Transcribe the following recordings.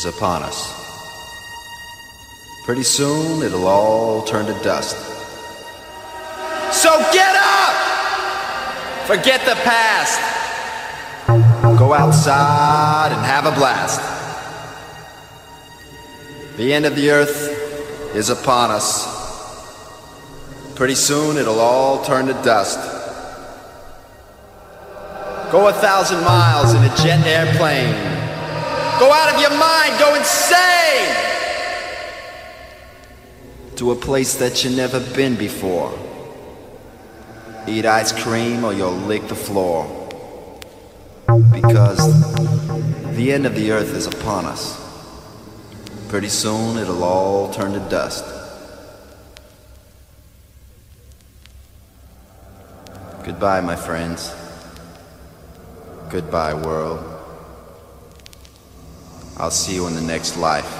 is upon us. Pretty soon it'll all turn to dust. So get up! Forget the past. Go outside and have a blast. The end of the earth is upon us. Pretty soon it'll all turn to dust. Go a thousand miles in a jet airplane. Go out of your mind, go insane! To a place that you've never been before. Eat ice cream or you'll lick the floor. Because the end of the earth is upon us. Pretty soon it'll all turn to dust. Goodbye, my friends. Goodbye, world. I'll see you in the next life.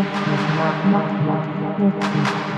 Thank you.